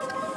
you